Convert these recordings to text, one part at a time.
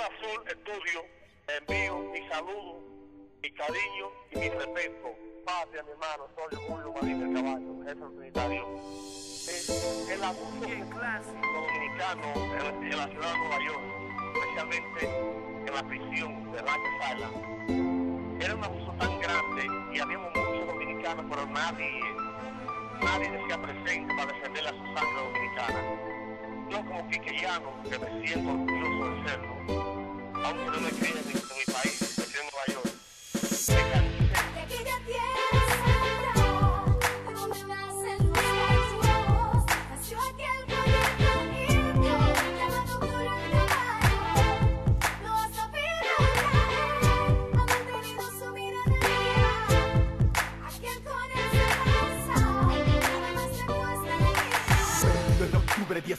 Azul Estudio, envío mi saludo, mi cariño y mi respeto. Patria, mi hermano, soy Julio Marín del Caballo, jefe unitario. Eh, el abuso clásico dominicano en, la ciudad de Nueva York, especialmente en la prisión de Rikers Island, era un abuso tan grande y habíamos muchos dominicanos, pero nadie, nadie decía presente para defender a su sangre dominicana. Yo como quiqueyano, que me siento orgulloso de serlo,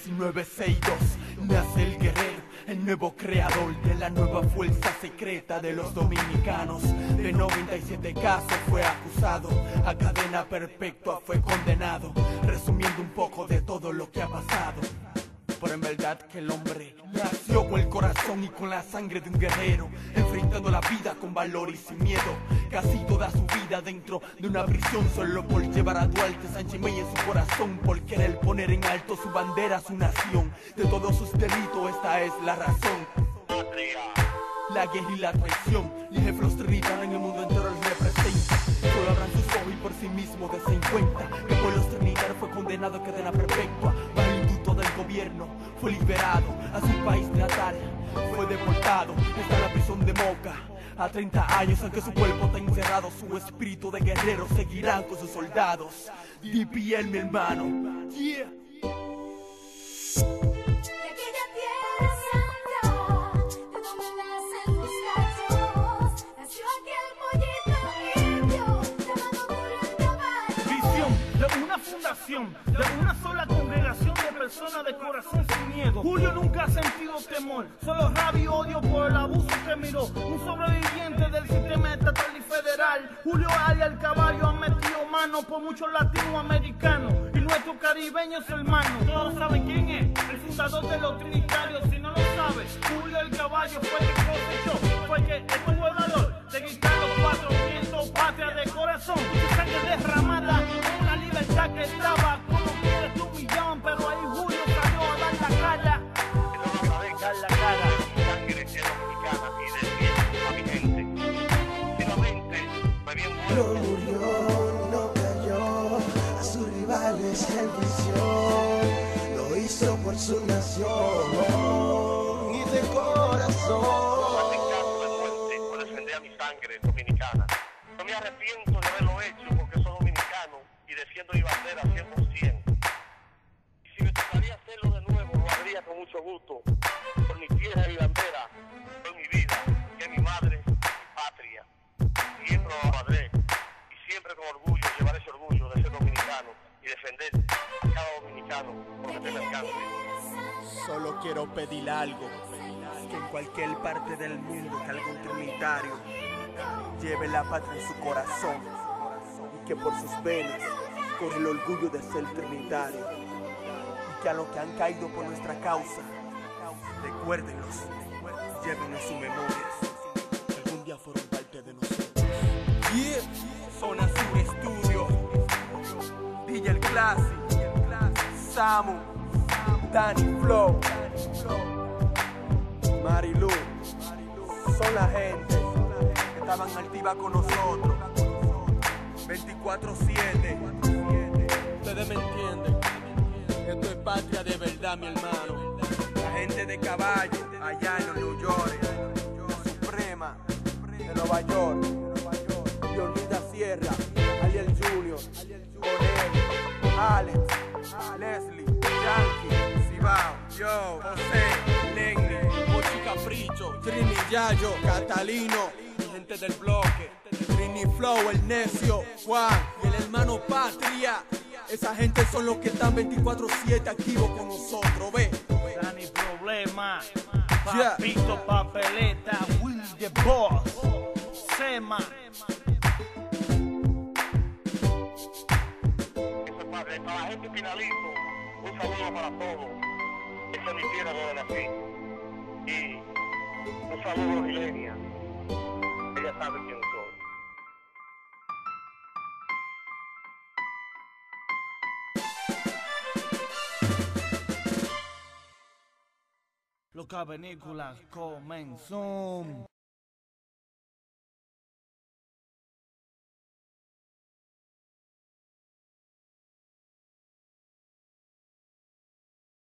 1962 nace el guerrero, el nuevo creador de la nueva fuerza secreta de los dominicanos. De 97 casos fue acusado, a cadena perpetua fue condenado. Resumiendo un poco de todo lo que ha pasado. Pero en verdad que el hombre nació con el corazón y con la sangre de un guerrero, enfrentando la vida con valor y sin miedo. Casi toda su vida dentro de una prisión, solo por llevar a Duarte Sánchez Mey en su corazón, por querer poner en alto su bandera, su nación. De todos sus delitos, esta es la razón. La guerra y la traición, y jefe los en el mundo entero les representa. Solo abran sus ojos y por sí mismo de en cuenta que por los trinitarios fue condenado a cadena perpetua. Gobierno, fue liberado a su país natal, fue deportado, está en la prisión de Moca. A 30 años, aunque su cuerpo está encerrado, su espíritu de guerrero seguirá con sus soldados. DPL, mi hermano. Yeah. De Julio nunca ha sentido temor, solo rabia y odio por el abuso que miró. Un sobreviviente del sistema estatal y federal. Julio alias el caballo ha metido mano por muchos latinoamericanos y nuestros caribeños hermanos. Todos saben quién es, el fundador de los trinitarios. Si no lo sabes, Julio el caballo fue el que cosechó, fue el que estuvo valor de gritar los cuatro vientos, patria de corazón. Sangre derramada, una libertad que estaba rivales en prisión, lo hizo por su nación y de corazón. por defender a mi sangre dominicana. No me arrepiento de haberlo hecho porque soy dominicano y defiendo mi bandera 100%. Y si me tocaría hacerlo de nuevo, lo haría con mucho gusto. Por mi tierra y mi porque te alcance. Solo quiero pedir algo, que en cualquier parte del mundo que algún trinitario lleve la patria en su corazón y que por sus venas corre el orgullo de ser trinitario y que a los que han caído por nuestra causa, recuérdenlos, llévenlos en sus memorias, que algún día fueron parte de nosotros. Yeah. Zona Sur Estudio, DJ El Classic, Samu, Danny Flow, Marilu, son la gente que estaban activa con nosotros. 24-7. Ustedes me entienden. Esto es patria de verdad, mi hermano. La gente de caballo, allá en los New York. Yo, José, Lenny, Mochi Capricho, Trini Yayo, Catalino, mi gente del bloque, Trini Flow, el necio, Juan y el hermano Patria. Esa gente son los que están 24-7 activos con nosotros, ve. Dani Problema, Yeah. Papito Papeleta, Will the Boss, Sema. Eso es padre. Para la gente finalizo, un saludo para todos. Esa es mi tierra donde nací. Y Un saludo a. Ella sabe quién soy. Los cavernícolas comenzó.